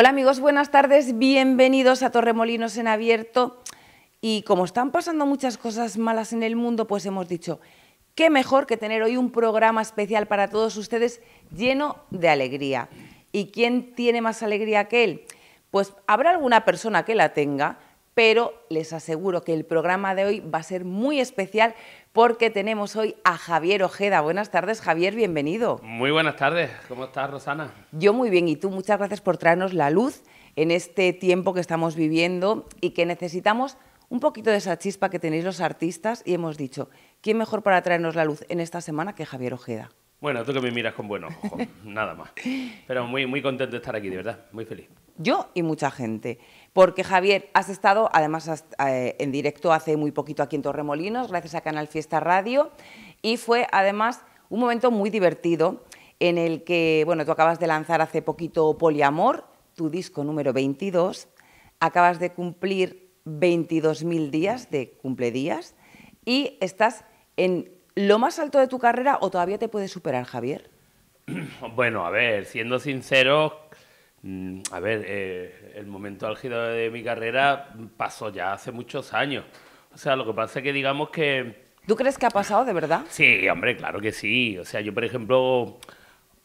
Hola amigos, buenas tardes, bienvenidos a Torremolinos en abierto. Y como están pasando muchas cosas malas en el mundo, pues hemos dicho, qué mejor que tener hoy un programa especial para todos ustedes lleno de alegría. ¿Y quién tiene más alegría que él? Pues habrá alguna persona que la tenga, pero les aseguro que el programa de hoy va a ser muy especial porque tenemos hoy a Javier Ojeda. Buenas tardes, Javier, bienvenido. Muy buenas tardes, ¿cómo estás, Rosana? Yo muy bien, y tú muchas gracias por traernos la luz en este tiempo que estamos viviendo y que necesitamos un poquito de esa chispa que tenéis los artistas y hemos dicho, ¿quién mejor para traernos la luz en esta semana que Javier Ojeda? Bueno, tú que me miras con buenos ojos, nada más. Pero muy, muy contento de estar aquí, de verdad, muy feliz. Yo y mucha gente. Porque Javier, has estado además eh, en directo hace muy poquito aquí en Torremolinos, gracias a Canal Fiesta Radio, y fue además un momento muy divertido en el que, bueno, tú acabas de lanzar hace poquito Poliamor, tu disco número 22, acabas de cumplir 22.000 días de cumpledías y estás en lo más alto de tu carrera o todavía te puedes superar, Javier? Bueno, a ver, siendo sincero, a ver, eh, el momento álgido de mi carrera pasó ya hace muchos años. O sea, lo que pasa es que digamos que... ¿Tú crees que ha pasado de verdad? Sí, hombre, claro que sí. O sea, yo, por ejemplo,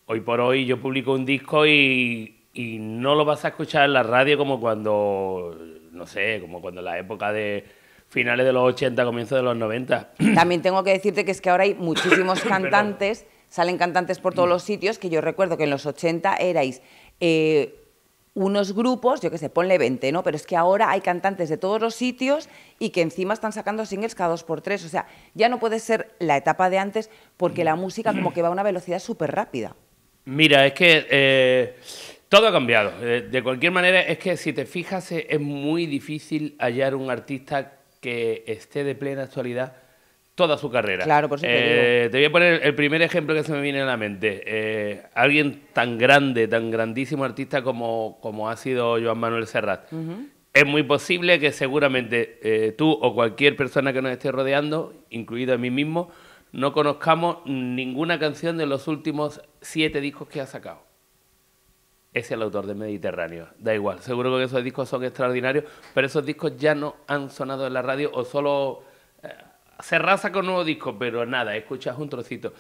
hoy por hoy yo publico un disco y, y no lo vas a escuchar en la radio como cuando, no sé, como cuando en la época de finales de los 80, comienzos de los 90. También tengo que decirte que es que ahora hay muchísimos cantantes, salen cantantes por todos los sitios, que yo recuerdo que en los 80 erais eh, unos grupos, yo qué sé, ponle 20, ¿no? Pero es que ahora hay cantantes de todos los sitios y que encima están sacando singles cada dos por tres. O sea, ya no puede ser la etapa de antes porque la música como que va a una velocidad súper rápida. Mira, es que... Eh, todo ha cambiado. Eh, de cualquier manera, es que si te fijas, es muy difícil hallar un artista que esté de plena actualidad toda su carrera. Claro, por supuesto. te, eh, te voy a poner el primer ejemplo que se me viene a la mente. Eh, alguien tan grande, tan grandísimo artista como, como ha sido Joan Manuel Serrat. Es muy posible que seguramente eh, tú o cualquier persona que nos esté rodeando, incluido a mí mismo, no conozcamos ninguna canción de los últimos siete discos que ha sacado es el autor de Mediterráneo. Da igual, seguro que esos discos son extraordinarios, pero esos discos ya no han sonado en la radio o solo se raza con nuevos discos, pero nada, escuchas un trocito.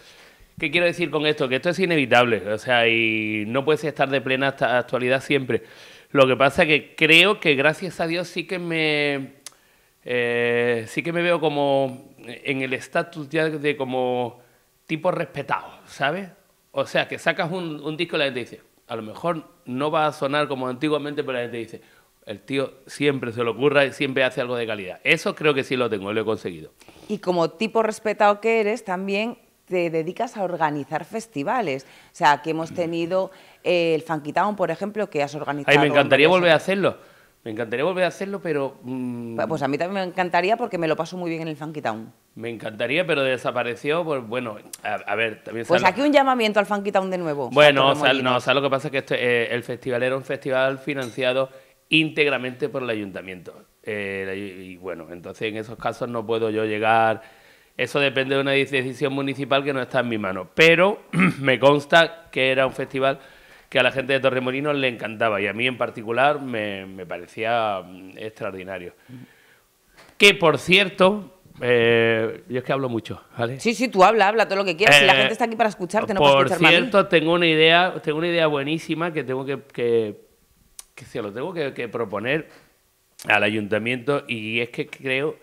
¿Qué quiero decir con esto? Que esto es inevitable, o sea, y no puedes estar de plena actualidad siempre. Lo que pasa es que creo que gracias a Dios sí que me eh, sí que me veo como en el estatus ya de como tipo respetado, ¿sabes? O sea, que sacas un, un disco y la gente dice, a lo mejor no va a sonar como antiguamente, pero la gente dice, el tío siempre se lo ocurra y siempre hace algo de calidad. Eso creo que sí lo tengo, lo he conseguido. Y como tipo respetado que eres, también te dedicas a organizar festivales. O sea, que hemos tenido eh, el Funky Town, por ejemplo, que has organizado. Ay, me encantaría volver a hacerlo. Me encantaría volver a hacerlo, pero... Mm, pues a mí también me encantaría porque me lo paso muy bien en el Funky Town. Me encantaría, pero desapareció, pues bueno, a, ver, también... Pues aquí un llamamiento al Funky Town de nuevo. Bueno, o sea, no, o sea, lo que pasa es que eh, el festival era un festival financiado íntegramente por el ayuntamiento. Eh, y, bueno, entonces en esos casos no puedo yo llegar... Eso depende de una decisión municipal que no está en mi mano. Pero me consta que era un festival que a la gente de Torremolinos le encantaba y a mí en particular me, parecía mm, extraordinario. Que por cierto, eh, yo es que hablo mucho, ¿vale? Sí, sí, tú habla, habla todo lo que quieras. si la eh, gente está aquí para escucharte, no Por cierto, tengo una idea, tengo una idea buenísima que tengo que, que, que se lo tengo que, que, proponer al ayuntamiento y es que creo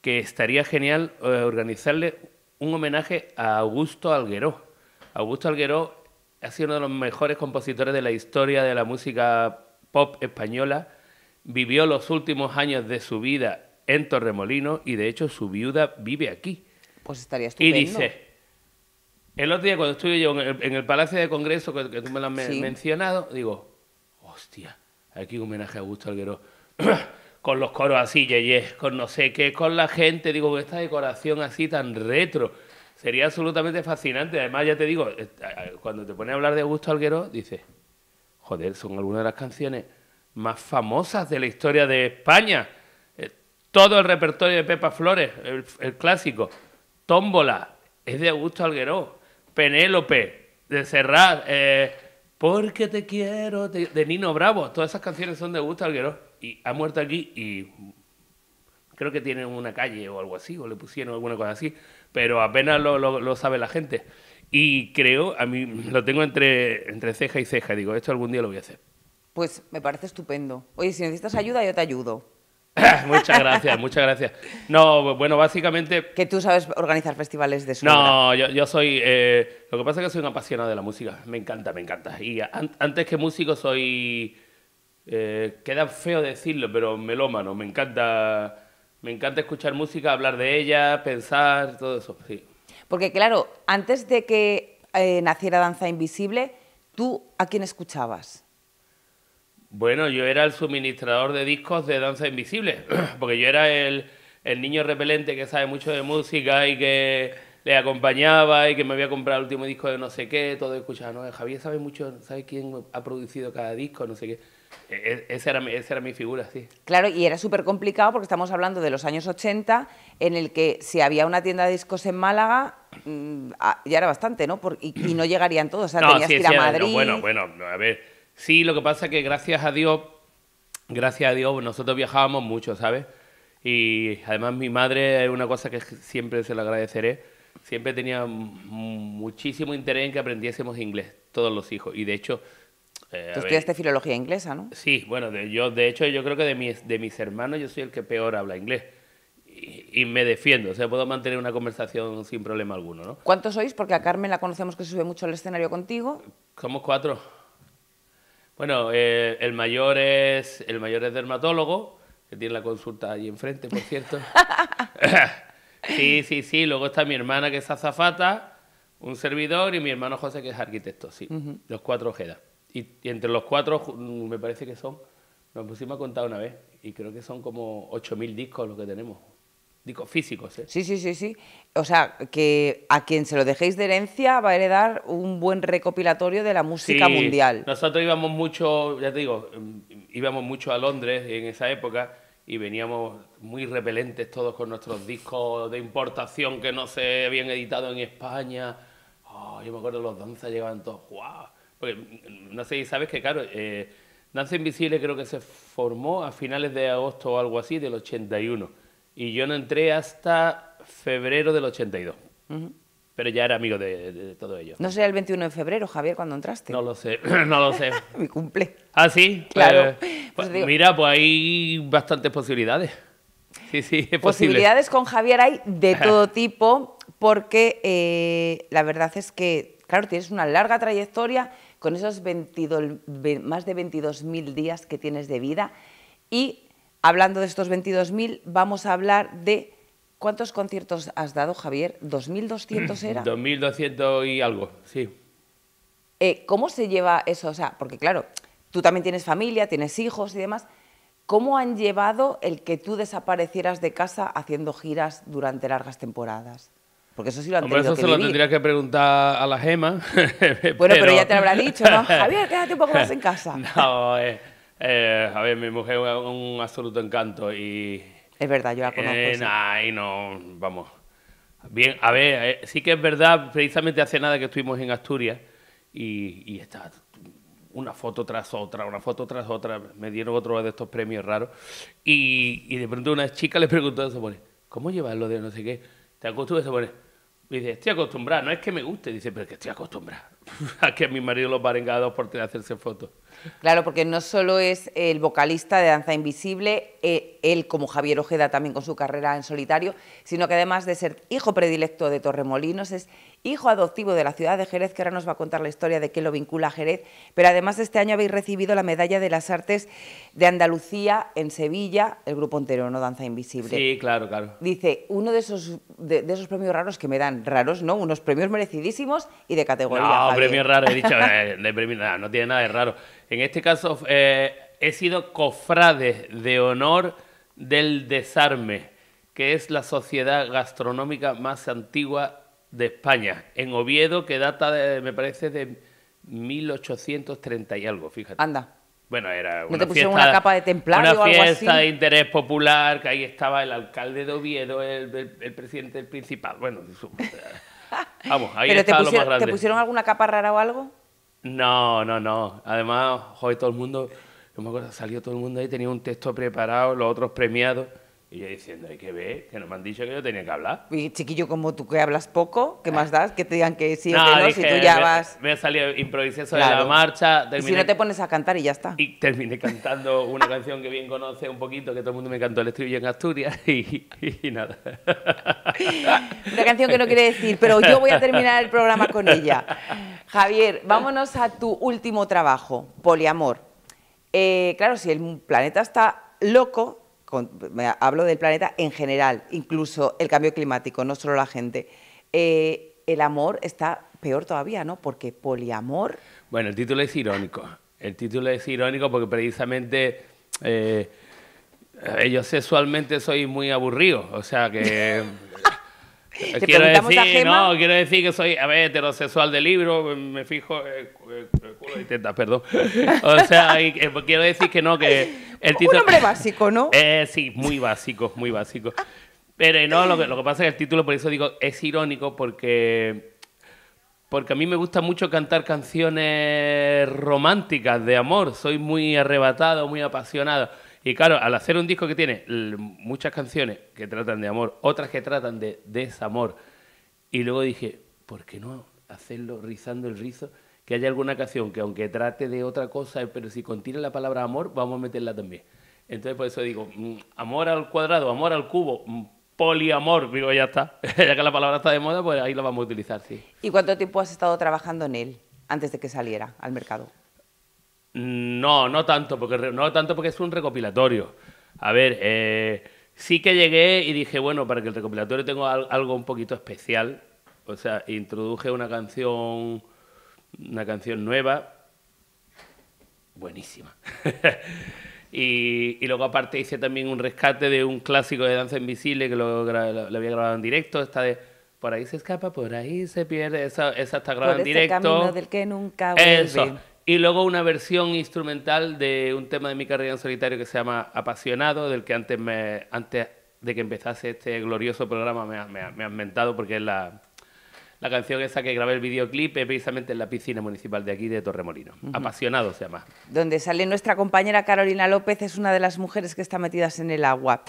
que estaría genial eh, organizarle un homenaje a Augusto Algueró. Augusto Algueró ha sido uno de los mejores compositores de la historia de la música pop española. Vivió los últimos años de su vida en Torremolino y de hecho su viuda vive aquí. Pues estaría estupendo. Y dice, el otro día cuando estuve yo en el, Palacio de Congreso, que, tú me lo has mencionado, digo, hostia, aquí un homenaje a Augusto Alguero. con los coros así, yeyes, con no sé qué, con la gente, digo, con esta decoración así tan retro sería absolutamente fascinante. Además, ya te digo, eh, cuando te pones a hablar de Augusto Alguero, dices, joder, son algunas de las canciones más famosas de la historia de España. Eh, todo el repertorio de Pepa Flores, el, clásico. Tómbola, es de Augusto Alguero. Penélope, de Serrat. Eh, Porque te quiero, de, Nino Bravo. Todas esas canciones son de Gusto Alguero. Y ha muerto aquí y creo que tiene una calle o algo así, o le pusieron alguna cosa así, pero apenas lo, lo, lo sabe la gente. Y creo, a mí lo tengo entre, entre ceja y ceja, digo, esto algún día lo voy a hacer. Pues me parece estupendo. Oye, si necesitas ayuda, yo te ayudo. muchas gracias, muchas gracias. No, bueno, básicamente... Que tú sabes organizar festivales de sobra. No, yo, yo soy... eh, lo que pasa es que soy un apasionado de la música. Me encanta, me encanta. Y an- antes que músico soy... eh, queda feo decirlo, pero melómano. Me encanta... Me encanta escuchar música, hablar de ella, pensar, todo eso. Sí. Porque claro, antes de que eh, naciera Danza Invisible, ¿tú a quién escuchabas? Bueno, yo era el suministrador de discos de Danza Invisible, porque yo era el, el niño repelente que sabe mucho de música y que le acompañaba y que me había comprado el último disco de no sé qué, todo escuchaba, no, Javier sabe mucho, sabe quién ha producido cada disco, no sé qué. E- e- esa, era, mi- esa era mi figura, sí. Claro, y era súper complicado porque estamos hablando de los años 80, en el que si había una tienda de discos en Málaga, mm, ah, ya era bastante, ¿no? Por- y, y no llegarían todos, o sea, tenías sí, que ir a sí, no, Madrid. bueno, bueno, no, a ver, sí, lo que pasa es que gracias a Dios, gracias a Dios, nosotros viajábamos mucho, ¿sabes? Y además mi madre, es una cosa que siempre se lo agradeceré, siempre tenía muchísimo interés en que aprendiésemos inglés, todos los hijos. Y de hecho... eh, Tú ver, estudiaste filología inglesa, ¿no? Sí, bueno, de, yo, de hecho yo creo que de mis, de mis hermanos yo soy el que peor habla inglés. Y, y me defiendo, o sea, puedo mantener una conversación sin problema alguno, ¿no? ¿Cuántos sois? Porque a Carmen la conocemos que sube mucho al escenario contigo. Somos cuatro. Bueno, eh, el mayor es el mayor es dermatólogo, que tiene la consulta ahí enfrente, por cierto. sí, sí, sí. Luego está mi hermana que es azafata, un servidor y mi hermano José que es arquitecto, sí. Los cuatro Ojeda. Y, y entre los cuatro me parece que son, nos pusimos a contar una vez y creo que son como 8.000 discos los que tenemos. Discos físicos, ¿eh? Sí, sí, sí, sí. O sea, que a quien se lo dejéis de herencia va a heredar un buen recopilatorio de la música Sí, mundial. Nosotros íbamos mucho, ya te digo, íbamos mucho a Londres en esa época y veníamos muy repelentes todos con nuestros discos de importación que no se habían editado en España. Oh, yo me acuerdo los danzas llegaban todos, ¡guau! Porque, no sé si sabes que, claro, eh, Danza Invisible creo que se formó a finales de agosto o algo así del 81. Y yo no entré hasta febrero del 82. Pero ya era amigo de, de todo ello. No sería el 21 de febrero, Javier, cuando entraste. No lo sé, no lo sé. Mi cumple. Ah, sí. Claro. Pues, Pues mira, pues hay bastantes posibilidades. Sí, sí, es posible. Posibilidades con Javier hay de todo tipo, porque eh, la verdad es que, claro, tienes una larga trayectoria con esos 22, ve- más de 22.000 días que tienes de vida. Y hablando de estos 22.000, vamos a hablar de cuántos conciertos has dado, Javier. ¿2.200 era? 2200 y algo, sí. Eh, ¿Cómo se lleva eso? O sea, porque claro, tú también tienes familia, tienes hijos y demás. ¿Cómo han llevado el que tú desaparecieras de casa haciendo giras durante largas temporadas? Porque eso sí lo han Hombre, tenido eso que se lo vivir. tendría que preguntar a la gema. Bueno, pero ya te lo habrá dicho, ¿no? Javier, quédate un poco más en casa. No, eh, eh, a ver, mi mujer es un, un absoluto encanto y... Es verdad, yo la conozco. Eh, sí. nah, y no, vamos. Bien, a ver, eh, sí que es verdad, precisamente hace nada que estuvimos en Asturias y, y está una foto tras otra, una foto tras otra, me dieron otro de estos premios raros y, y de pronto una chica le preguntó, se pone, ¿cómo llevas lo de no sé qué? ¿Te acostumbras? Se pone, me dice, estoy acostumbrada, no es que me guste, dice, pero es que estoy acostumbrada a que mi marido lo paren cada dos por a hacerse fotos. Claro, porque no solo es el vocalista de Danza Invisible, eh, él como Javier Ojeda también con su carrera en solitario, sino que además de ser hijo predilecto de Torremolinos, es hijo adoptivo de la ciudad de Jerez, que ahora nos va a contar la historia de qué lo vincula a Jerez, pero además este año habéis recibido la medalla de las artes de Andalucía en Sevilla, el grupo entero, no Danza Invisible. Sí, claro, claro. Dice, uno de esos, de, de esos premios raros que me dan, raros, ¿no? Unos premios merecidísimos y de categoría. No, Javier. premio raro, he dicho, eh, de no tiene nada de raro. En este caso, eh, he sido cofrade de honor del Desarme, que es la sociedad gastronómica más antigua de España, en Oviedo, que data, de, me parece, de 1830 y algo, fíjate. Anda. Bueno, era ¿No una te pusieron fiesta, una capa de templario una o algo fiesta así? de interés popular, que ahí estaba el alcalde de Oviedo, el, el- el presidente del Principado. Bueno, vamos, ahí ¿Pero te lo más grande. ¿te pusieron alguna capa rara o algo? No, no, no. Además, joder, todo el mundo, no me acuerdo, salió todo el mundo ahí, tenía un texto preparado, los otros premiados. Y yo diciendo, hay que ver, que no me han dicho que yo tenía que hablar. Y chiquillo como tú que hablas poco, ¿qué más das? Que te digan que sí o No, que no, dije, si tú ya me, vas... Me ha salido, improvisé sobre Claro. la marcha. Y si no te pones a cantar y ya está. y terminé cantando una canción que bien conoce un poquito, que todo el mundo me cantó el estribillo en Asturias y, y nada. Una canción que no quiere decir, pero yo voy a terminar el programa con ella. Javier, vámonos a tu último trabajo, Poliamor. Eh, claro, si el planeta está loco, con- hablo del planeta en general, incluso el cambio climático, no solo la gente, eh, el amor está peor todavía, ¿no? Porque poliamor, Bueno, el título es irónico. El título es irónico porque precisamente eh, yo sexualmente soy muy aburrido. O sea que. Le preguntamos a decir, Gemma. no, quiero decir que soy, a ver, heterosexual de libro, me fijo, eh, eh, culo y tetas, perdón. O sea, y, eh, quiero decir que no, que el un título... hombre básico, ¿no? Eh, sí, muy básico, muy básico. Pero no, lo que, lo que pasa es que el título, por eso digo, es irónico porque, porque a mí me gusta mucho cantar canciones románticas de amor. Soy muy arrebatado, muy apasionado. Y claro, al hacer un disco que tiene muchas canciones que tratan de amor, otras que tratan de desamor, y luego dije, ¿por qué no hacerlo rizando el rizo? Que haya alguna canción que aunque trate de otra cosa, pero si contiene la palabra amor, vamos a meterla también. Entonces por eso digo, mm, amor al cuadrado, amor al cubo, mm, poliamor, digo, ya está. ya que la palabra está de moda, pues ahí la vamos a utilizar, sí. ¿Y cuánto tiempo has estado trabajando en él antes de que saliera al mercado? No, no tanto, porque no tanto porque es un recopilatorio. A ver, eh, sí que llegué y dije, bueno, para que el recopilatorio tenga al- algo un poquito especial, o sea, introduje una canción, una canción nueva, buenísima. y, y luego aparte hice también un rescate de un clásico de danza invisible que lo, lo- lo había grabado en directo, esta de por ahí se escapa, por ahí se pierde, esa, esa está grabada Por en ese directo. camino del que nunca vuelve. Eso. Y luego una versión instrumental de un tema de mi carrera en solitario que se llama Apasionado, del que antes, me, antes de que empezase este glorioso programa me, ha- me, me has mentado, porque es la, la canción esa que grabé el videoclip es precisamente en la piscina municipal de aquí de Torremolino. Apasionado se llama. donde sale nuestra compañera Carolina López, es una de las mujeres que está metidas en el agua.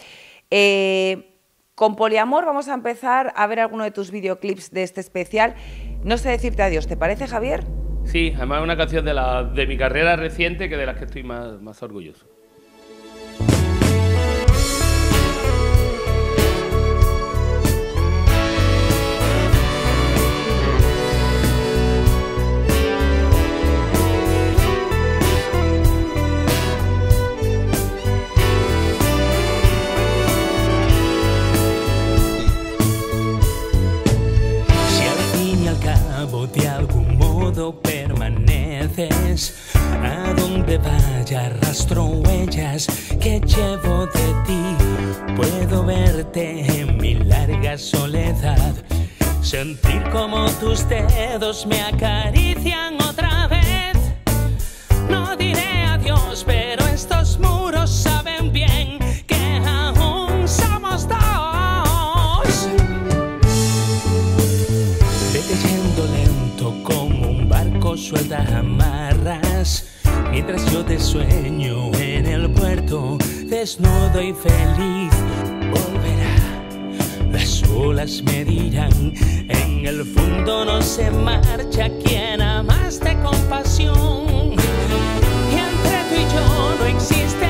Eh, con Poliamor vamos a empezar a ver alguno de tus videoclips de este especial. No sé decirte adiós, ¿te parece, Javier? Sí, además es una canción de, la, de mi carrera reciente que de las que estoy más, más orgulloso. A donde vaya rastro huellas que llevo de ti, puedo verte en mi larga soledad, sentir como tus dedos me acarician otra vez. No diré adiós, pero estos muros saben sueño en el puerto Desnudo y feliz Volverá. Las olas me dirán En el fondo no se marcha quien amaste con pasión. Y entre tú y yo no existe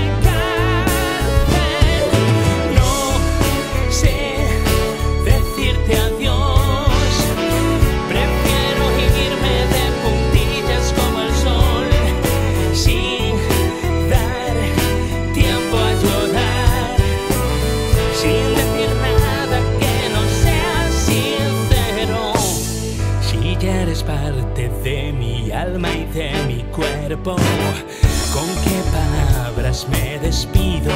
¿Con qué palabras me despido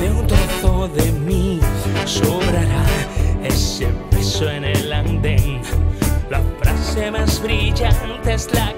de un trozo de mí? Sobrará ese beso en el andén. La frase más brillante es la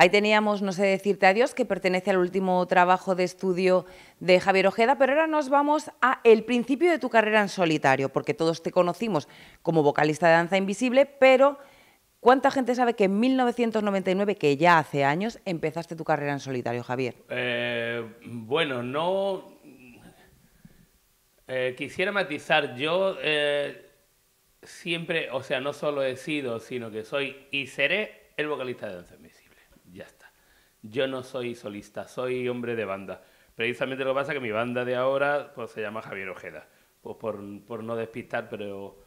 Ahí teníamos No sé decirte adiós, que pertenece al último trabajo de estudio de Javier Ojeda, pero ahora nos vamos a el principio de tu carrera en solitario, porque todos te conocimos como vocalista de Danza Invisible, pero ¿cuánta gente sabe que en 1999, que ya hace años, empezaste tu carrera en solitario, Javier? Eh, bueno, no. eh, quisiera matizar, yo eh, siempre, o sea, no solo he sido, sino que soy y seré el vocalista de Danza. Yo no soy solista, soy hombre de banda. Precisamente lo que pasa es que mi banda de ahora pues, se llama Javier Ojeda. Pues por, por no despistar, pero,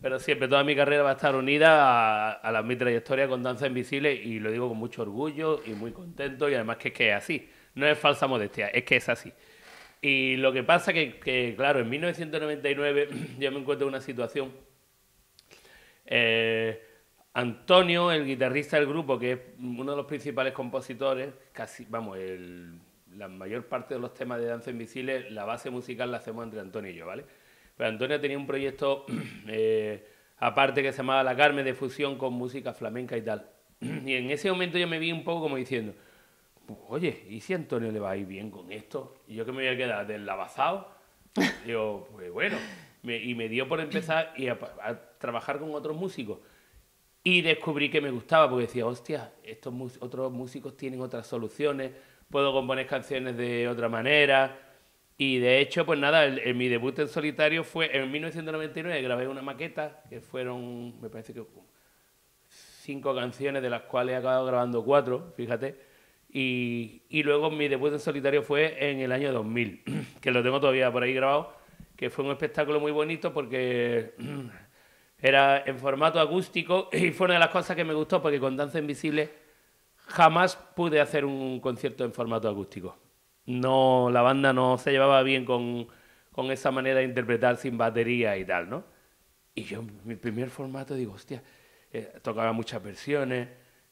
pero siempre toda mi carrera va a estar unida a, a la, mi trayectoria con Danza Invisible y lo digo con mucho orgullo y muy contento y además que es que es así. No es falsa modestia, es que es así. Y lo que pasa que, que claro, en 1999 yo me encuentro en una situación... eh, Antonio, el guitarrista del grupo, que es uno de los principales compositores, casi, vamos, el- la mayor parte de los temas de Danza Invisible, la base musical la hacemos entre Antonio y yo, ¿vale? Pero Antonio tenía un proyecto eh, aparte que se llamaba La Carmen de fusión con música flamenca y tal. Y en ese momento yo me vi un poco como diciendo, oye, ¿y si a Antonio le va a ir bien con esto? Y yo que me voy a quedar deslavazado. Digo, pues bueno, me- y me dio por empezar y a, a trabajar con otros músicos. Y descubrí que me gustaba porque decía, hostia, estos otros músicos tienen otras soluciones, puedo componer canciones de otra manera. Y de hecho, pues nada, el- el- mi debut en solitario fue en 1999, grabé una maqueta, que fueron, me parece que cinco canciones, de las cuales he acabado grabando cuatro, fíjate. Y, y luego mi debut en solitario fue en el año 2000, que lo tengo todavía por ahí grabado, que fue un espectáculo muy bonito porque era en formato acústico y fue una de las cosas que me gustó porque con Danza Invisible jamás pude hacer un concierto en formato acústico. No, la banda no se llevaba bien con, con esa manera de interpretar sin batería y tal, ¿no? Y yo, mi primer formato, digo, hostia, eh, tocaba muchas versiones,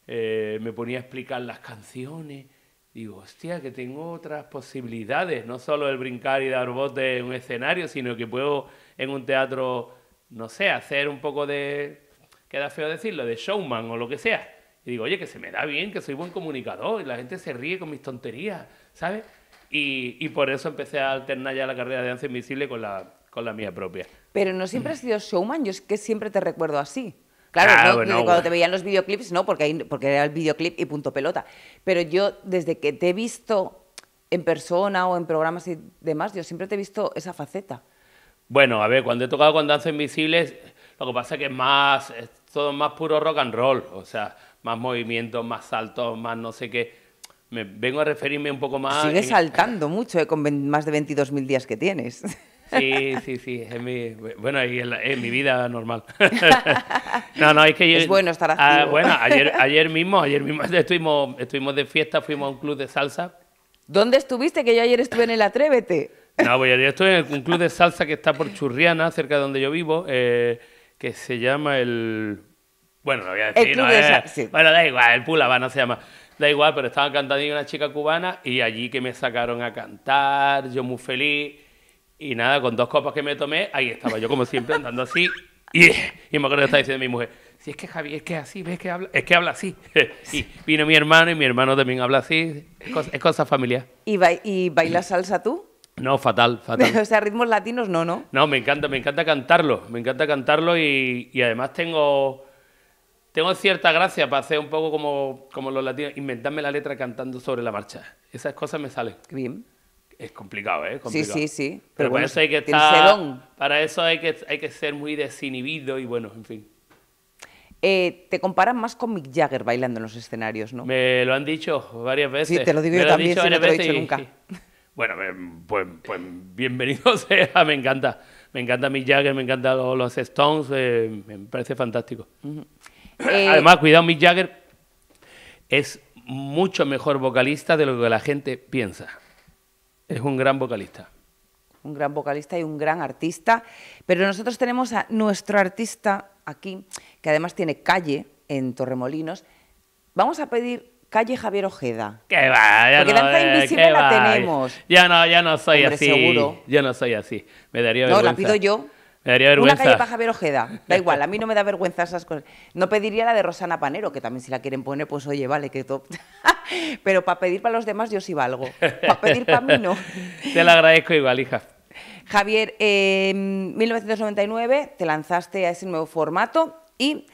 eh, me ponía a explicar las canciones, digo, hostia, que tengo otras posibilidades, no solo el brincar y dar bote en un escenario, sino que puedo en un teatro, no sé, hacer un poco de, queda feo decirlo, de showman o lo que sea. Y digo, oye, que se me da bien, que soy buen comunicador, y la gente se ríe con mis tonterías, ¿sabes? Y, y por eso empecé a alternar ya la carrera de danza invisible con la, con la mía propia. Pero no siempre has sido showman, yo es que siempre te recuerdo así. Claro, Ah, ¿no? bueno, cuando bueno. te veían los videoclips, no, porque, porque era el videoclip y punto pelota. Pero yo, desde que te he visto en persona o en programas y demás, yo siempre te he visto esa faceta. Bueno, a ver, cuando he tocado con Danza Invisible, lo que pasa es que es más, es todo más puro rock and roll, o sea, más movimientos, más saltos, más no sé qué. Me vengo a referirme un poco más... Sigues en- saltando mucho, eh, con más de 22.000 días que tienes. Sí, sí, sí, es mi, bueno, y en mi vida normal. no, no, es que yo- Es bueno estar Ah, activo. bueno, ayer, ayer mismo, ayer mismo estuvimos, estuvimos de fiesta, fuimos a un club de salsa. ¿Dónde estuviste? Que yo ayer estuve en el Atrévete. No, yo estoy en un club de salsa que está por Churriana, cerca de donde yo vivo, eh, que se llama el... Bueno, lo voy a decir, club ¿no? de Eh, sí. Bueno, da igual, el Pulavana se llama. Da igual, pero estaba cantando una chica cubana y allí que me sacaron a cantar, yo muy feliz. Y nada, con dos copas que me tomé, ahí estaba yo como siempre andando así. Y, y me acuerdo que estaba diciendo mi mujer, si es que Javier, es que así, ves que habla, es que habla así. Y vino mi hermano y mi hermano también habla así. Es cosa, es cosa familiar. ¿Y, bailas salsa tú? No, fatal, fatal. o sea, ritmos latinos no, ¿no? No, me encanta, me encanta cantarlo, me encanta cantarlo y, y además tengo, tengo cierta gracia para hacer un poco como, como los latinos, inventarme la letra cantando sobre la marcha. Esas cosas me salen. Bien. Es complicado, ¿eh? Es Sí, complicado. sí, sí. Pero, Pero para bueno, eso hay que estar, para eso hay que, hay que ser muy desinhibido y bueno, en fin. Eh, te comparan más con Mick Jagger bailando en los escenarios, ¿no? Me lo han dicho varias veces. Sí, te lo digo Me yo también, si no te lo he dicho y- nunca. Bueno, eh, pues, pues bienvenido sea, me encanta. Me encanta Mick Jagger, me encantan los, los Stones, eh, me parece fantástico. Eh, Además, cuidado, Mick Jagger es mucho mejor vocalista de lo que la gente piensa. Es un gran vocalista. un gran vocalista y un gran artista. Pero nosotros tenemos a nuestro artista aquí, que además tiene calle en Torremolinos. Vamos a pedir calle Javier Ojeda. ¿Qué va? Ya Porque no, Danza eh, Invisible ¿qué la va? tenemos. Ya no, ya no soy Hombre, así. seguro. Yo no soy así. Me daría No, vergüenza. la pido yo. Me daría Una vergüenza. calle para Javier Ojeda. Da igual, a mí no me da vergüenza esas cosas. No pediría la de Rosana Panero, que también si la quieren poner, pues oye, vale, que top. Pero para pedir para los demás yo sí valgo. Para pedir para mí no. Te lo agradezco igual, hija. Javier, eh, en 1999 te lanzaste a ese nuevo formato y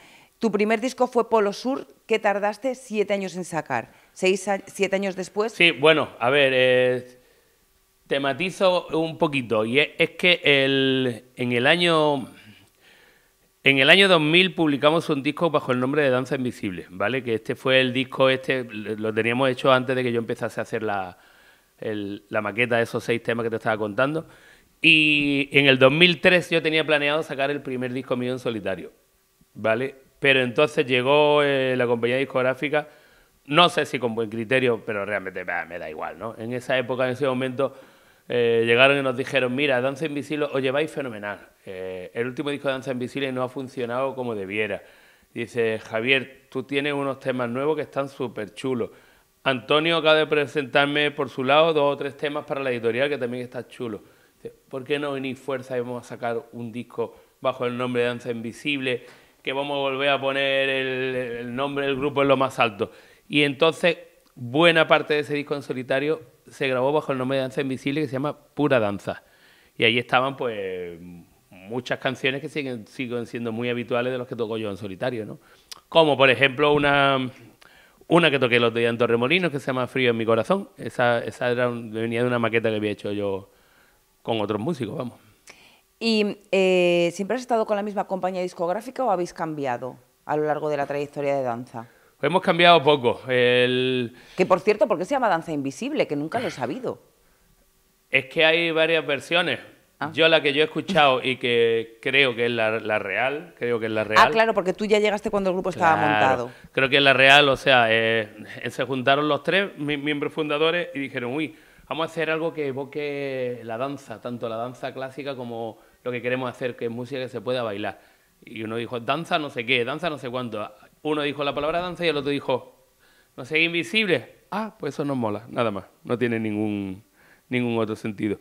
tu primer disco fue Polo Sur, que tardaste siete años en sacar. Seis, siete años después. Sí, bueno, a ver, eh, te matizo un poquito. Y es, que el, en el año. En el año 2000 publicamos un disco bajo el nombre de Danza Invisible, ¿vale? Que este fue el disco, este lo teníamos hecho antes de que yo empezase a hacer la, la maqueta de esos seis temas que te estaba contando. Y en el 2003 yo tenía planeado sacar el primer disco mío en solitario, ¿vale? Pero entonces llegó eh, la compañía discográfica, no sé si con buen criterio, pero realmente me da igual, ¿no? En esa época, en ese momento, eh, llegaron y nos dijeron, mira, Danza Invisible os lleváis fenomenal. Eh, el último disco de Danza Invisible no ha funcionado como debiera. Dice, Javier, tú tienes unos temas nuevos que están súper chulos. Antonio acaba de presentarme por su lado dos o tres temas para la editorial que también está chulo. Dice, ¿Por qué no venir fuerza vamos a sacar un disco bajo el nombre de Danza Invisible? Que vamos a volver a poner el, nombre del grupo en lo más alto. Y entonces, buena parte de ese disco en solitario se grabó bajo el nombre de Danza Invisible que se llama Pura Danza. Y ahí estaban, pues, muchas canciones que siguen, siguen siendo muy habituales de los que toco yo en solitario, ¿no? Como, por ejemplo, una, una que toqué el otro día en Torremolinos que se llama Frío en mi corazón. Esa, esa era venía de una maqueta que había hecho yo con otros músicos, vamos. ¿Y eh, siempre has estado con la misma compañía discográfica o habéis cambiado a lo largo de la trayectoria de danza? Hemos cambiado poco. El, Que por cierto, ¿por qué se llama Danza Invisible? Que nunca lo he sabido. Es que hay varias versiones. Ah. Yo la que yo he escuchado y que creo que es la, la real, creo que es la real. Ah, claro, porque tú ya llegaste cuando el grupo estaba Claro, montado. Creo que es la real, o sea, eh, se juntaron los tres mi- miembros fundadores y dijeron, uy, vamos a hacer algo que evoque la danza, tanto la danza clásica como lo que queremos hacer, que es música que se pueda bailar. Y uno dijo, danza no sé qué, danza no sé cuánto. Uno dijo la palabra danza y el otro dijo, no sé, invisible. Ah, pues eso nos mola, nada más. No tiene ningún, ningún otro sentido.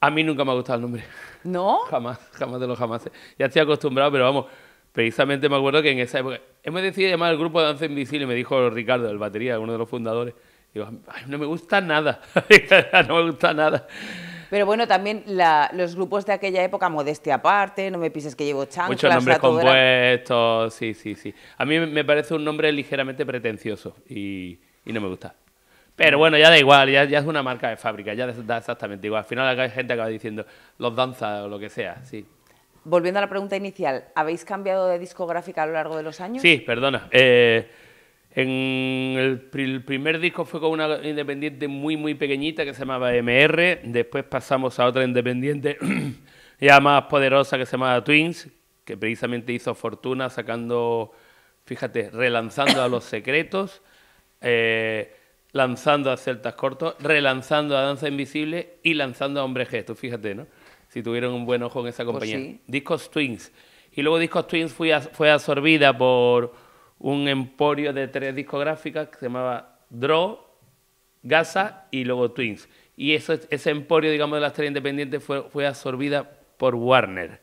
A mí nunca me ha gustado el nombre. ¿No? Jamás, jamás de los jamás. Ya estoy acostumbrado, pero vamos, precisamente me acuerdo que en esa época hemos decidido llamar al grupo de danza invisible, me dijo Ricardo, el batería, uno de los fundadores. Digo, "Ay, no me gusta nada, no me gusta nada. Pero bueno, también la- los grupos de aquella época, modestia aparte, no me pises que llevo chanclas, Muchos nombres era- compuestos, sí, sí, sí. A mí me parece un nombre ligeramente pretencioso y, y no me gusta. Pero bueno, ya da igual, ya, ya es una marca de fábrica, ya da exactamente igual. Al final acá hay gente acaba diciendo los danza o lo que sea, sí. Volviendo a la pregunta inicial, ¿habéis cambiado de discográfica a lo largo de los años? Sí, perdona. Eh, en el, pri- el primer disco fue con una independiente muy, muy pequeñita que se llamaba MR. Después pasamos a otra independiente ya más poderosa que se llamaba Twins, que precisamente hizo fortuna sacando, fíjate, relanzando a los secretos. Eh, lanzando a Celtas Cortos, relanzando a Danza Invisible y lanzando a Hombre G. Tú fíjate, ¿no? Si tuvieron un buen ojo en esa compañía. sí. Discos Twins. Y luego Discos Twins fue absorbida por un emporio de tres discográficas que se llamaba Draw, Gaza y luego Twins. Y ese emporio, digamos, de las tres independientes fue, fue absorbida por Warner.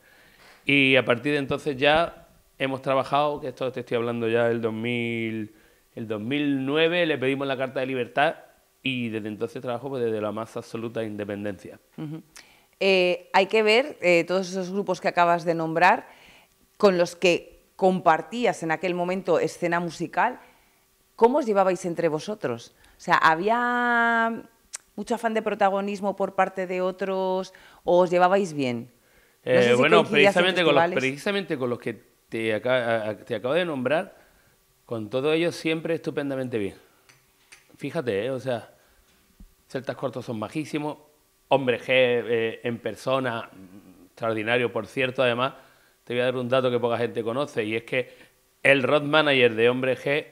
Y a partir de entonces ya hemos trabajado, que esto te estoy hablando ya del 2000, el 2009, le pedimos la Carta de Libertad y desde entonces trabajo pues, desde la más absoluta independencia. Eh, hay que ver eh, todos esos grupos que acabas de nombrar con los que compartías en aquel momento escena musical. ¿Cómo os llevabais entre vosotros? O sea, ¿había mucho afán de protagonismo por parte de otros o os llevabais bien? No Eh, si bueno, precisamente con, los, precisamente con los que te, te acabo de nombrar, con todos ellos siempre estupendamente bien. Fíjate, ¿eh? o sea, Celtas Cortos son majísimos, Hombre G eh, en persona, mm, extraordinario, por cierto, además, te voy a dar un dato que poca gente conoce, y es que el road manager de Hombre G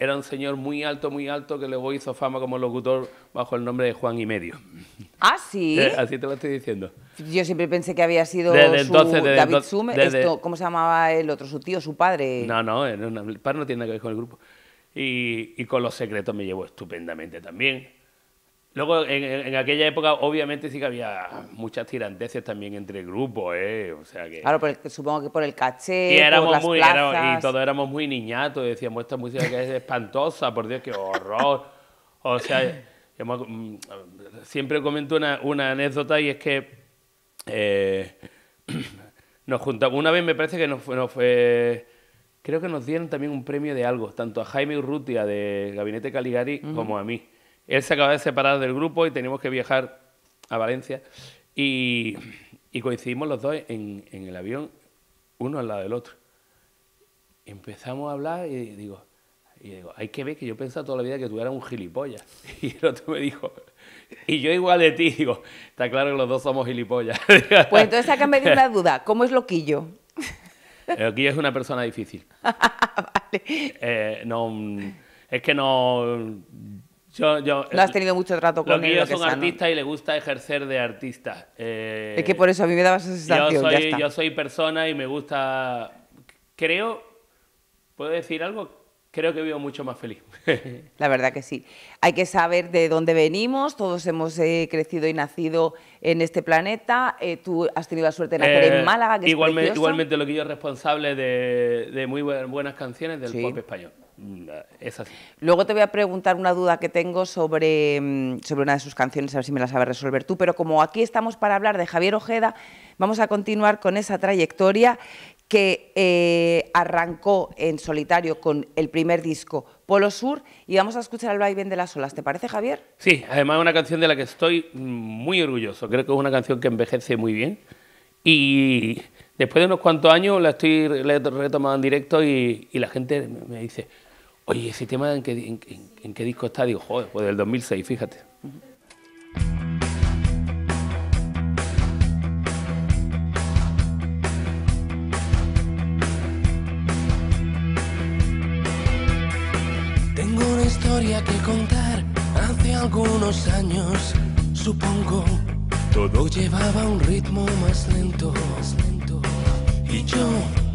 era un señor muy alto, muy alto, que luego hizo fama como locutor bajo el nombre de Juan y Medio. Ah, sí. Eh, Así te lo estoy diciendo. Yo siempre pensé que había sido Desde su entonces, desde David entonces- Sume, desde- esto, ¿cómo se llamaba el otro? Su tío, su padre. No, no, el par no tiene nada que ver con el grupo. Y, y con los secretos me llevo estupendamente también. Luego, en, aquella época, obviamente sí que había muchas tiranteces también entre grupos, ¿eh? O sea que... Claro, el- supongo que por el caché, y por éramos las muy, plazas. era- y todos éramos muy niñatos, decíamos, esta música que es espantosa, por Dios, qué horror. O sea, mm, siempre comento una, una anécdota y es que eh, nos juntamos, una vez me parece que nos fue, nos fue- creo que nos dieron también un premio de algo, tanto a Jaime Urrutia de Gabinete Caligari como a mí. Él se acaba de separar del grupo y teníamos que viajar a Valencia y, y coincidimos los dos en, en el avión, uno al lado del otro. Empezamos a hablar y digo, y digo, hay que ver que yo pensaba toda la vida que tú eras un gilipollas. Y el otro me dijo, y yo igual de ti, digo, está claro que los dos somos gilipollas. Pues entonces sácame de una duda, ¿cómo es Loquillo? Aquí es una persona difícil. Eh, no, es que no... Yo, yo, No has tenido mucho trato con lo que él. yo lo que es un artista y le gusta ejercer de artista. Eh, Es que por eso a mí me daba esa yo sensación, ya soy, está. yo soy persona y me gusta... Creo... ¿Puedo decir algo? Creo que vivo mucho más feliz. La verdad que sí. Hay que saber de dónde venimos, todos hemos eh, crecido y nacido en este planeta. Eh, tú has tenido la suerte de nacer Eh, en Málaga, que igualme- es. Igualmente lo que yo es responsable de, de muy buen- buenas canciones del Sí. pop español. Es así. Luego te voy a preguntar una duda que tengo sobre, mm, sobre una de sus canciones, a ver si me la sabes resolver tú. Pero como aquí estamos para hablar de Javier Ojeda, vamos a continuar con esa trayectoria que eh, arrancó en solitario con el primer disco Polo Sur y vamos a escuchar el vaivén de las olas. ¿Te parece, Javier? Sí, además es una canción de la que estoy mm, muy orgulloso. Creo que es una canción que envejece muy bien. Y después de unos cuantos años la estoy la he retomado en directo y, y la gente me dice, oye, ese tema en qué, en, qué disco está? Digo, joder, pues del 2006, fíjate. Tengo una historia que contar. Hace algunos años, supongo, todo llevaba un ritmo más lento. más lento. Y yo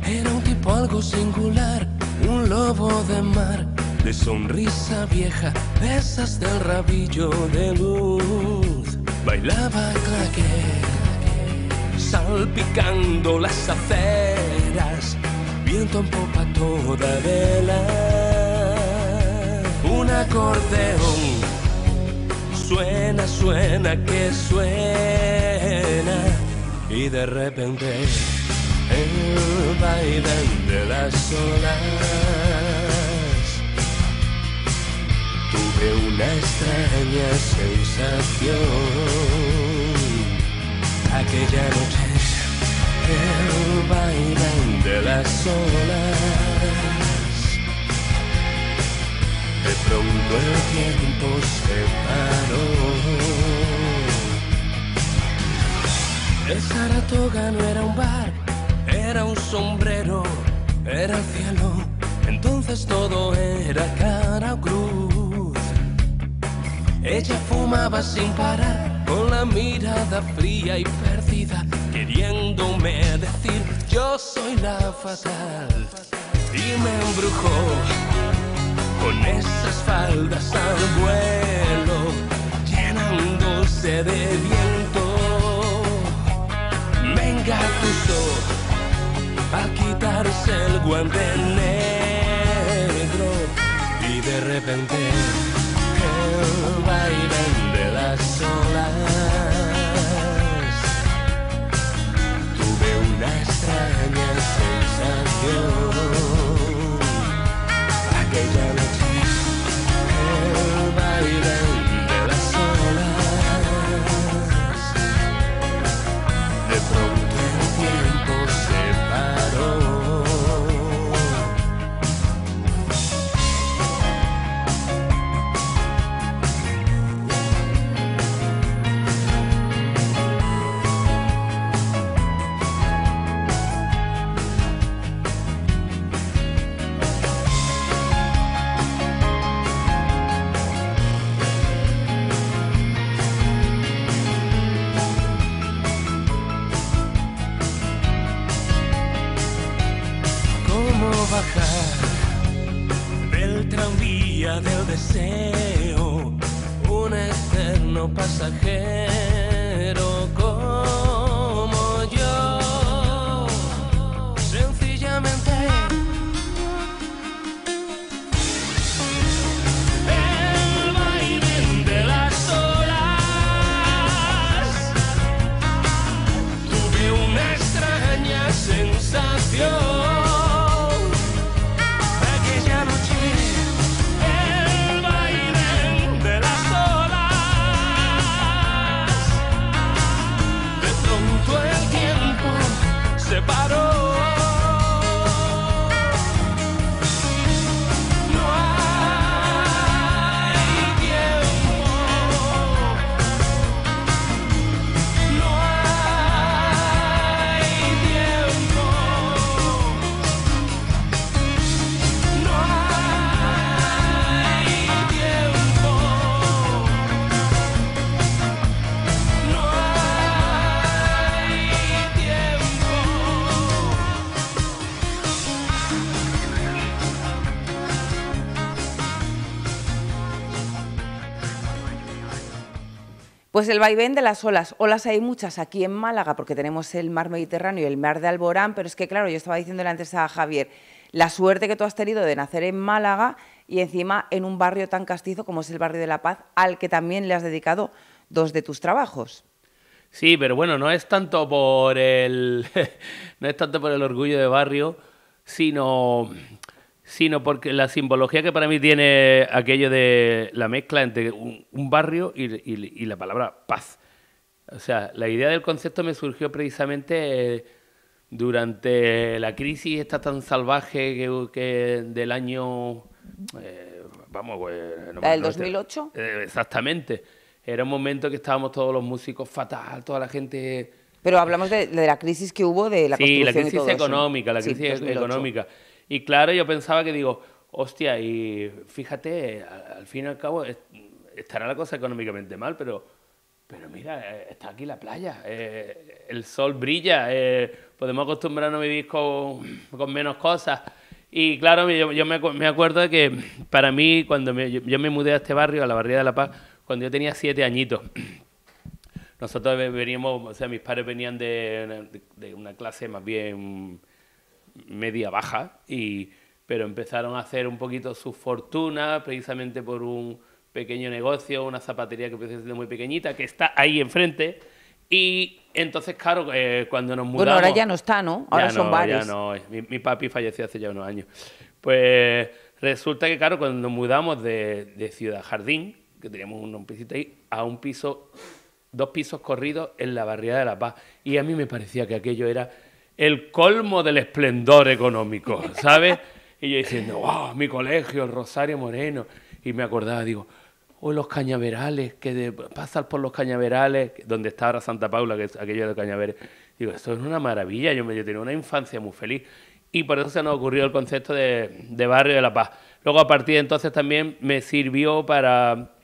era un tipo algo singular, un lobo de mar, de sonrisa vieja, de esas del rabillo de luz. Bailaba claquet, salpicando las aceras, viento en popa toda vela. Un acordeón suena, suena, que suena, y de repente el baile de las olas. Tuve una extraña sensación. Aquella noche el baile de las olas. De pronto el tiempo se paró. El Saratoga no era un bar era un sombrero era el cielo entonces todo era cara o cruz Ella fumaba sin parar, con la mirada fría y perdida, queriéndome decir yo soy la fatal. Y me embrujó con esas faldas al vuelo, el guante negro. Y de repente el baile de las olas. Tuve una extraña sensación. Aquella noche Pues el vaivén de las olas. Olas hay muchas aquí en Málaga porque tenemos el mar Mediterráneo y el mar de Alborán, pero es que claro, yo estaba diciéndole antes a Javier, la suerte que tú has tenido de nacer en Málaga y encima en un barrio tan castizo como es el barrio de La Paz, al que también le has dedicado dos de tus trabajos. Sí, pero bueno, no es tanto por el no es tanto por el orgullo de barrio, sino sino porque la simbología que para mí tiene aquello de la mezcla entre un, un barrio y, y- y la palabra paz. O sea, la idea del concepto me surgió precisamente eh, durante la crisis esta tan salvaje que, que del año eh, vamos, pues, no ¿La del acuerdo. 2008? Eh, exactamente. Era un momento que estábamos todos los músicos fatal, toda la gente Pero hablamos de, de la crisis que hubo de la sí, construcción la y crisis eso. económica, la crisis 2008. económica. Y claro, yo pensaba que digo, hostia, y fíjate, al, fin y al cabo es- estará la cosa económicamente mal, pero, pero mira, eh, está aquí la playa, eh, el sol brilla, eh, podemos acostumbrarnos a vivir con, con menos cosas. Y claro, yo, yo me, me acuerdo de que para mí, cuando me- yo, yo me mudé a este barrio, a la Barriada de la Paz, cuando yo tenía siete añitos, nosotros ve- veníamos, o sea, mis padres venían de- de una clase más bien media baja, y, pero empezaron a hacer un poquito su fortuna precisamente por un pequeño negocio, una zapatería que empezó siendo muy pequeñita, que está ahí enfrente. Y entonces, claro, eh, cuando nos mudamos... Bueno, ahora ya no está, ¿no? Ahora son no, bares. ya no. Mi, mi papi falleció hace ya unos años. Pues resulta que, claro, cuando nos mudamos de, de Ciudad Jardín, que teníamos un, un pisito ahí, a un piso, dos pisos corridos en la barriada de La Paz. Y a mí me parecía que aquello era el colmo del esplendor económico, ¿sabes? Y yo diciendo, wow, mi colegio, el Rosario Moreno. Y me acordaba, digo, o los cañaverales, que de, pasar por los cañaverales, donde está ahora Santa Paula, que es aquello de cañaveres. Digo, esto es una maravilla, yo, me, yo tenía una infancia muy feliz. Y por eso se nos ocurrió el concepto de, barrio de la paz. Luego, a partir de entonces, también me sirvió para,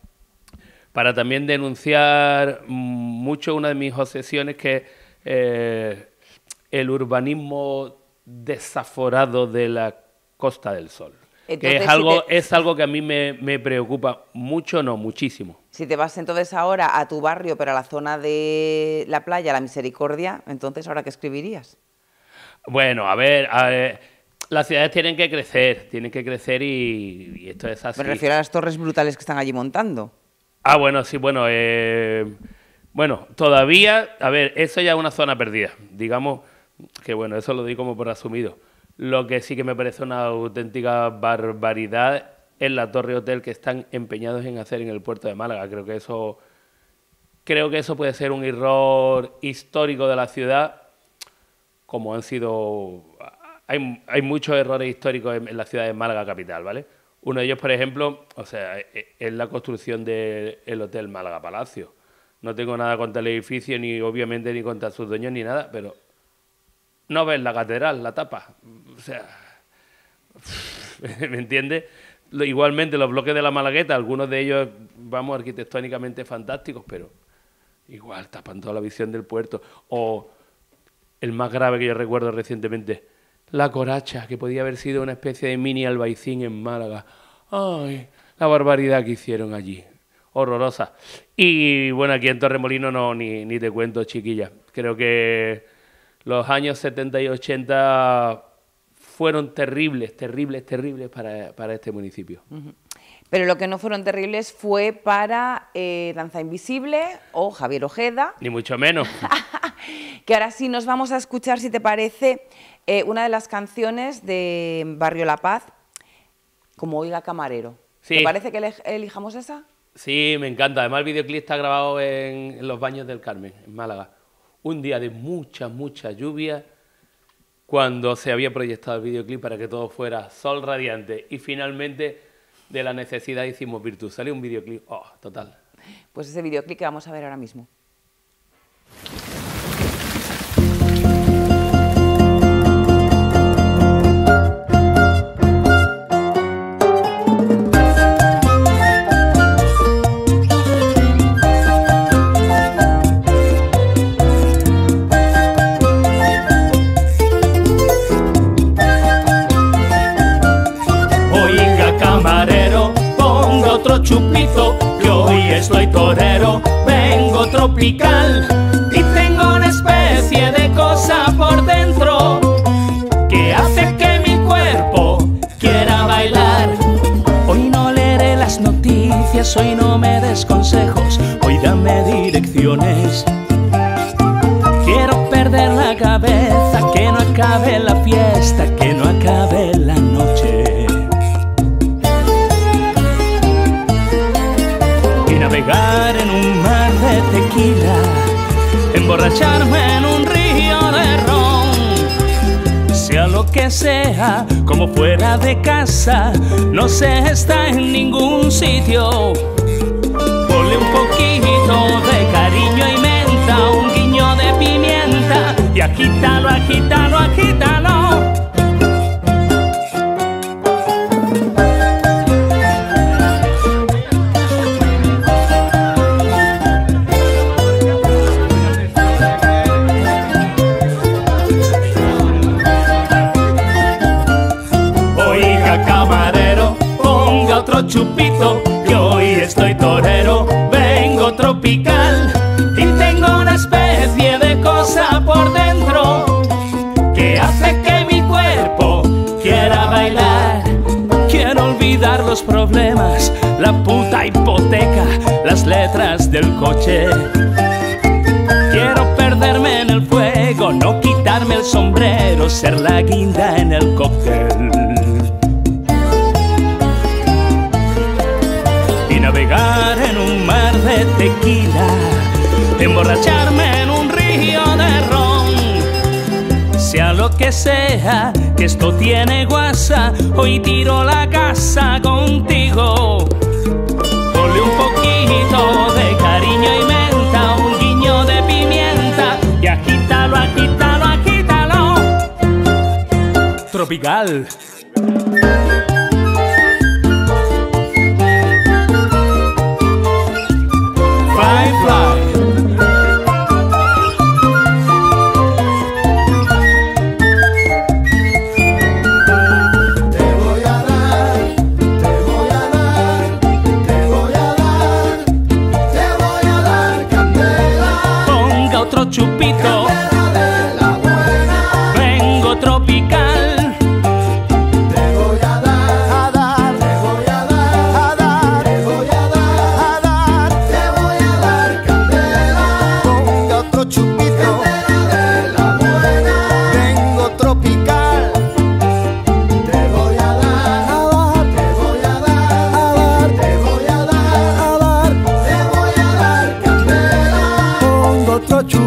para también denunciar mm, mucho una de mis obsesiones que eh, el urbanismo desaforado de la Costa del Sol. que es si algo, te- es algo que a mí me, me preocupa mucho, no, muchísimo. Si te vas entonces ahora a tu barrio, pero a la zona de la playa, la Misericordia, entonces ahora qué escribirías? Bueno, a ver, a ver, las ciudades tienen que crecer, tienen que crecer y, y esto es así. Me refiero a las torres brutales que están allí montando. Ah, bueno, sí, bueno, eh, bueno, todavía, a ver, eso ya es una zona perdida, digamos que bueno, eso lo digo como por asumido. Lo que sí que me parece una auténtica barbaridad es la torre hotel que están empeñados en hacer en el puerto de Málaga. Creo que eso, creo que eso puede ser un error histórico de la ciudad, como han sido, hay, hay muchos errores históricos en, en la ciudad de Málaga capital, ¿vale? Uno de ellos, por ejemplo, o sea, e- es la construcción del Hotel Málaga Palacio. No tengo nada contra el edificio, ni obviamente ni contra sus dueños, ni nada, pero no ves la catedral, la tapa. O sea, ¿me entiendes? Igualmente los bloques de la Malagueta, algunos de ellos, vamos, arquitectónicamente fantásticos, pero igual tapan toda la visión del puerto. O el más grave que yo recuerdo recientemente, la Coracha, que podía haber sido una especie de mini albaicín en Málaga. Ay, la barbaridad que hicieron allí. Horrorosa. Y bueno, aquí en Torremolino no, ni, ni te cuento, chiquilla. Creo que los años 70 y 80 fueron terribles, terribles, terribles para, para este municipio. Pero lo que no fueron terribles fue para eh, Danza Invisible o Javier Ojeda, Ni mucho menos. que ahora sí nos vamos a escuchar, si te parece, eh, una de las canciones de Barrio La Paz, como Oiga Camarero. Sí. ¿Te parece que elijamos esa? Sí, me encanta. Además, el videoclip está grabado en, en los baños del Carmen, en Málaga. Un día de mucha, mucha lluvia, cuando se había proyectado el videoclip para que todo fuera sol radiante. Y finalmente, de la necesidad hicimos virtud. Salió un videoclip, oh, total. Pues ese videoclip que vamos a ver ahora mismo. Chupito, que hoy estoy torero, vengo tropical y tengo una especie de cosa por dentro que hace que mi cuerpo quiera bailar. Hoy no leeré las noticias, hoy no me des consejos, hoy dame direcciones. Quiero perder la cabeza, que no acabe la fiesta, emborracharme en un río de ron. Sea lo que sea, como fuera de casa, no se está en ningún sitio. Ponle un poquito de cariño y menta, un guiño de pimienta y agítalo, agítalo, agítalo. Estoy torero, vengo tropical y tengo una especie de cosa por dentro que hace que mi cuerpo quiera bailar. Quiero olvidar los problemas, la puta hipoteca, las letras del coche. Quiero perderme en el fuego, no quitarme el sombrero, ser la guinda en el cóctel. En un mar de tequila, emborracharme en un río de ron. Sea lo que sea, que esto tiene guasa, hoy tiro la casa contigo. Ponle un poquito de cariño y menta, un guiño de pimienta y agítalo, agítalo, agítalo. Tropical. I fly. Pongo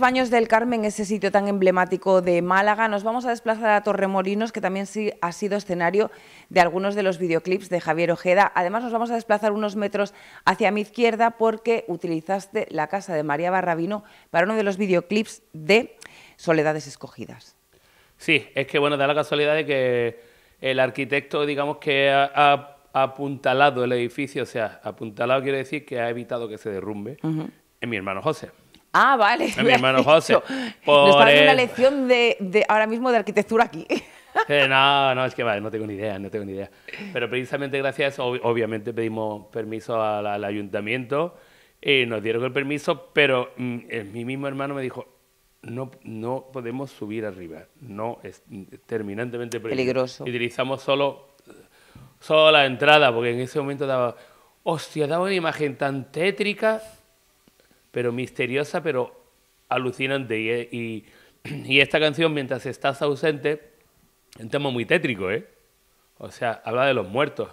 los Baños del Carmen, ese sitio tan emblemático de Málaga, nos vamos a desplazar a Torremolinos, que también sí ha sido escenario de algunos de los videoclips de Javier Ojeda. Además, nos vamos a desplazar unos metros hacia mi izquierda porque utilizaste la casa de María Barrabino para uno de los videoclips de Soledades Escogidas. Sí, es que bueno, da la casualidad de que el arquitecto, digamos que ha, ha apuntalado el edificio, o sea, apuntalado quiere decir que ha evitado que se derrumbe, es mi hermano José. Ah, vale. Es mi hermano José. Nos está dando una el- lección de, de ahora mismo de arquitectura aquí. Eh, no, no, es que vale, no tengo ni idea, no tengo ni idea. Pero precisamente gracias a eso, ob- obviamente pedimos permiso al, al ayuntamiento y nos dieron el permiso, pero mm, eh, mi mismo hermano me dijo, no, no podemos subir arriba, no, es terminantemente. Peligroso. Utilizamos solo, solo la entrada, porque en ese momento daba, hostia, daba una imagen tan tétrica, pero misteriosa, pero alucinante. Y, y, y esta canción, mientras estás ausente, es un tema muy tétrico, ¿eh? O sea, habla de los muertos.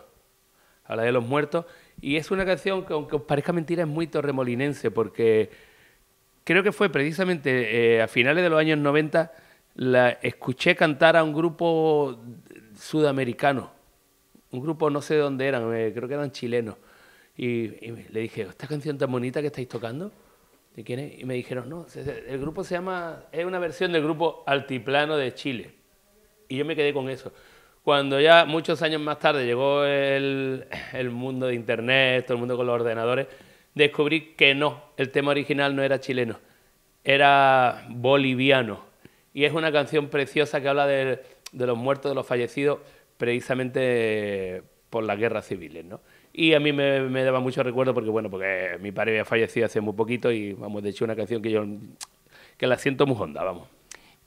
Habla de los muertos. Y es una canción que, aunque os parezca mentira, es muy torremolinense, porque creo que fue precisamente eh, a finales de los años 90, la escuché cantar a un grupo sudamericano. Un grupo, no sé de dónde eran, eh, creo que eran chilenos. Y, y le dije, ¿esta canción tan bonita que estáis tocando? ¿De quién es? Y me dijeron, no, el grupo se llama, es una versión del grupo Altiplano de Chile. Y yo me quedé con eso. Cuando ya muchos años más tarde llegó el, el mundo de Internet, todo el mundo con los ordenadores, descubrí que no, el tema original no era chileno, era boliviano. Y es una canción preciosa que habla de, de los muertos, de los fallecidos, precisamente por las guerras civiles, ¿no? Y a mí me, me daba mucho recuerdo porque, bueno, porque mi padre había fallecido hace muy poquito y, vamos, de hecho, una canción que yo, que la siento muy honda, vamos.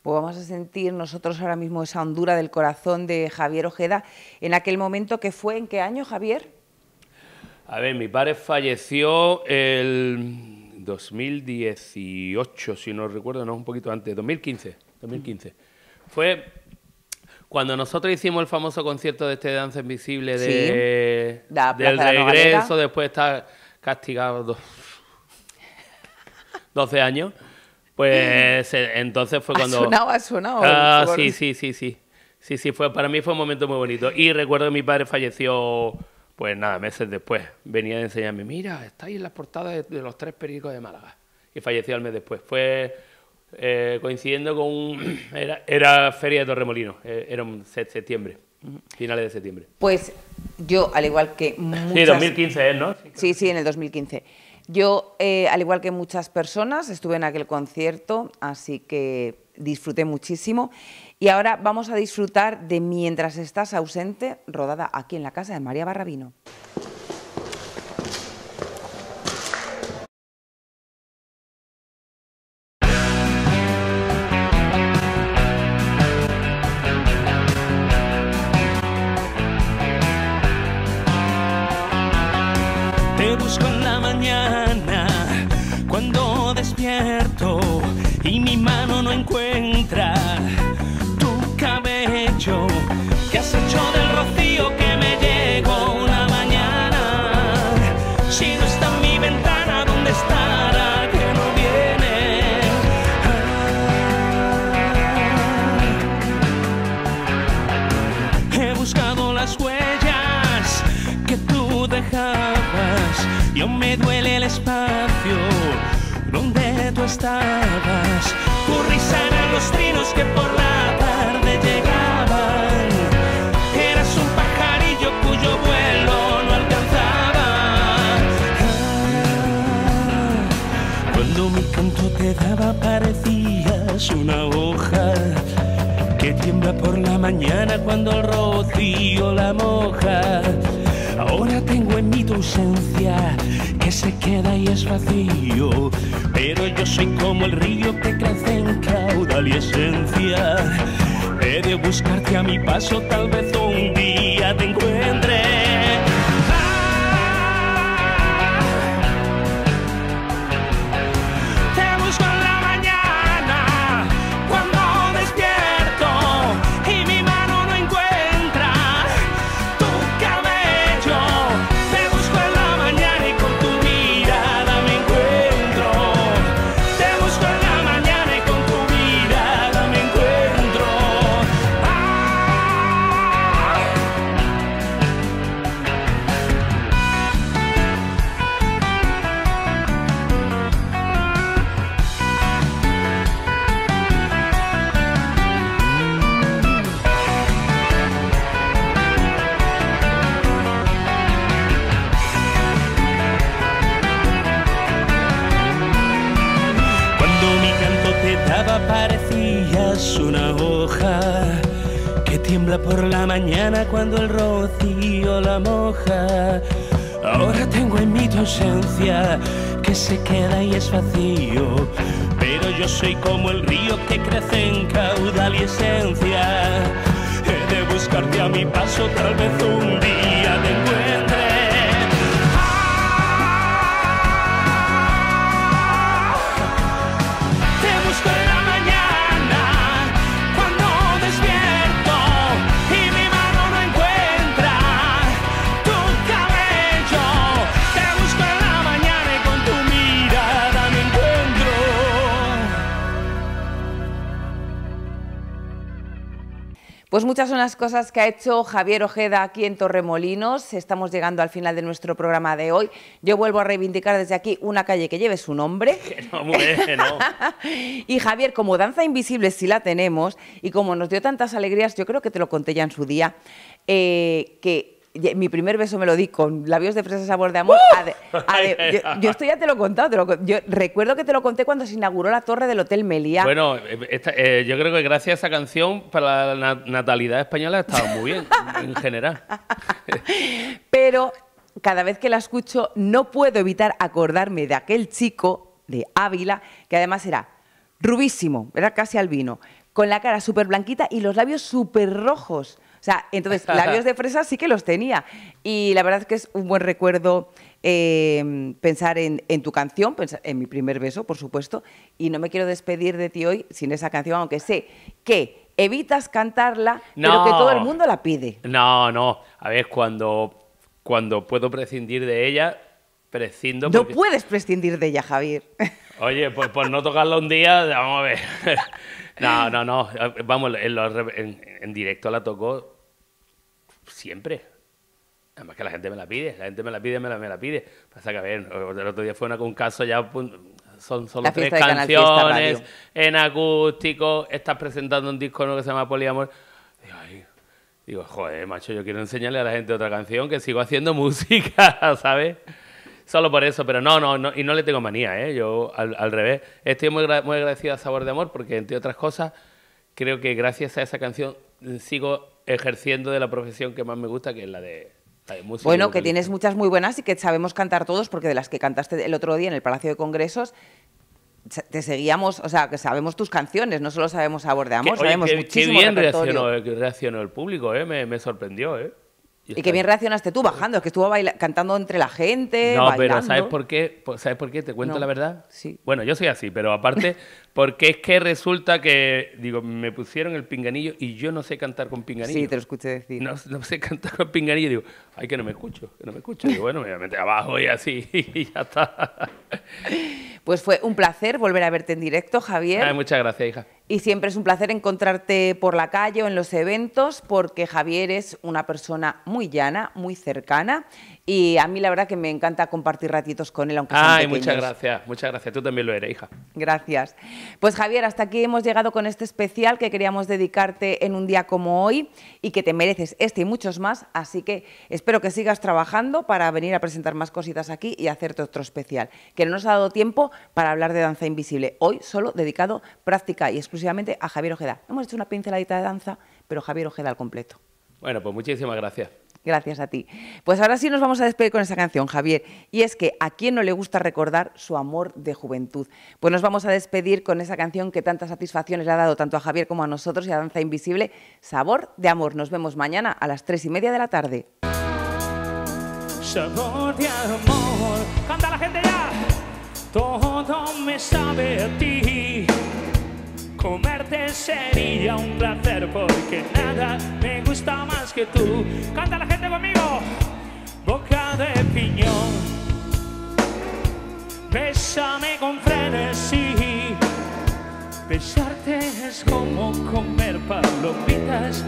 Pues vamos a sentir nosotros ahora mismo esa hondura del corazón de Javier Ojeda en aquel momento que fue, ¿en qué año, Javier? A ver, mi padre falleció el 2018, si no recuerdo, no, un poquito antes, 2015, 2015. Fue cuando nosotros hicimos el famoso concierto de este Danza Invisible de, Sí, la del de regreso, Nogalera. después de estar castigado dos- 12 años, pues eh, entonces fue cuando... Ha sonado, ha sonado. Ah, sí, sí, sí, sí. Sí, sí, fue, para mí fue un momento muy bonito. Y recuerdo que mi padre falleció, pues nada, meses después. Venía a enseñarme, mira, está ahí en las portadas de, de los tres periódicos de Málaga. Y falleció al mes después. Fue eh, coincidiendo con un... Era, era Feria de Torremolinos, eh, era un se- septiembre, finales de septiembre. Pues yo, al igual que Sí, muchas... 2015 es, ¿no? Sí, sí, en el 2015. Yo, eh, al igual que muchas personas, estuve en aquel concierto, así que disfruté muchísimo. Y ahora vamos a disfrutar de Mientras estás ausente, rodada aquí en la casa de María Barrabino. Duele el espacio donde tú estabas. Risa eran los trinos que por la tarde llegaban. Eras un pajarillo cuyo vuelo no alcanzaba. Ah, Cuando mi canto te daba parecías una hoja que tiembla por la mañana cuando el rocío la moja. Ahora tengo en mí tu ausencia que se queda y es vacío, pero yo soy como el río que crece en caudal y esencia. He de buscarte a mi paso, tal vez un día te encuentre. Por la mañana cuando el rocío la moja. Ahora tengo en mí tu ausencia que se queda y es vacío. Pero yo soy como el río que crece en caudal y esencia. He de buscarte a mi paso, tal vez un día Pues muchas son las cosas que ha hecho Javier Ojeda aquí en Torremolinos. Estamos llegando al final de nuestro programa de hoy. Yo vuelvo a reivindicar desde aquí una calle que lleve su nombre. No, mujer, que no. y Javier, como danza invisible sí la tenemos y como nos dio tantas alegrías, yo creo que te lo conté ya en su día, eh, que mi primer beso me lo di con labios de fresa sabor de amor. ade- ade- yo, yo esto ya te lo he contado. te lo yo recuerdo que te lo conté cuando se inauguró la torre del Hotel Meliá. Bueno, eh, esta- eh, yo creo que gracias a esa canción para la na- natalidad española ha estado muy bien, en general. Pero cada vez que la escucho no puedo evitar acordarme de aquel chico de Ávila, que además era rubísimo, era casi albino, con la cara súper blanquita y los labios súper rojos. O sea, entonces, labios de fresa sí que los tenía. Y la verdad es que es un buen recuerdo eh, pensar en, en tu canción, pensar en mi primer beso, por supuesto. Y no me quiero despedir de ti hoy sin esa canción, aunque sé que evitas cantarla, pero que No. todo el mundo la pide. No, no. A ver, cuando, cuando puedo prescindir de ella, prescindo. No porque- puedes prescindir de ella, Javier. Oye, pues por no tocarla un día, vamos a ver. No, no, no. Vamos, en, los en- en directo la toco siempre. Además que la gente me la pide, la gente me la pide, me la, me la pide. Pasa que, a ver, el otro día fue una, un caso ya, son solo tres canciones en acústico, estás presentando un disco nuevo que se llama Poliamor. Digo, ay, digo, joder, macho, yo quiero enseñarle a la gente otra canción, que sigo haciendo música, ¿sabes? Solo por eso, pero no, no, no, y no le tengo manía, ¿eh? Yo, al, al revés, estoy muy, muy agradecido a Sabor de Amor porque, entre otras cosas, creo que gracias a esa canción eh, sigo ejerciendo de la profesión que más me gusta, que es la de, y Bueno, que tienes muchas muy buenas y que sabemos cantar todos, porque de las que cantaste el otro día en el Palacio de Congresos, te seguíamos, o sea, que sabemos tus canciones, no solo sabemos Sabor de Que- Amor, oye, sabemos qué- qué muchísimo bien repertorio. reaccionó, que reaccionó el público, ¿eh? Me, me sorprendió, ¿eh? Y qué bien reaccionaste tú bajando, que estuvo baila- cantando entre la gente, No, pero bailando. ¿sabes por qué? Po- ¿Sabes por qué? ¿Te cuento No. la verdad? Sí. Bueno, yo soy así, pero aparte, porque es que resulta que, digo, me pusieron el pinganillo y yo no sé cantar con pinganillo. Sí, te lo escuché decir. No, no sé cantar con pinganillo. Digo, ay, que no me escucho, que no me escucho. Digo, bueno, me voy a meter abajo y así, y ya está. Pues fue un placer volver a verte en directo, Javier. Ay, muchas gracias, hija. Y siempre es un placer encontrarte por la calle o en los eventos, porque Javier es una persona muy llana, muy cercana, y a mí la verdad que me encanta compartir ratitos con él, aunque sean Ay, pequeños. muchas gracias, muchas gracias. Tú también lo eres, hija. Gracias. Pues Javier, hasta aquí hemos llegado con este especial que queríamos dedicarte en un día como hoy y que te mereces este y muchos más, así que espero que sigas trabajando para venir a presentar más cositas aquí y hacerte otro especial, que no nos ha dado tiempo para hablar de danza invisible, hoy solo dedicado práctica y exclusivamente a Javier Ojeda. Hemos hecho una pinceladita de danza, pero Javier Ojeda al completo. Bueno, pues muchísimas gracias. Gracias a ti. Pues ahora sí nos vamos a despedir con esa canción, Javier. Y es que a quién no le gusta recordar su amor de juventud. Pues nos vamos a despedir con esa canción que tantas satisfacciones le ha dado tanto a Javier como a nosotros y a Danza Invisible, Sabor de Amor. Nos vemos mañana a las tres y media de la tarde. sabor de amor. Canta la gente ya. Todo me sabe a ti. Comerte sería un placer porque nada me gusta más que tú. Canta la gente conmigo. Boca de piñón. Bésame con frenesí. Besarte es como comer palomitas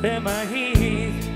de maíz.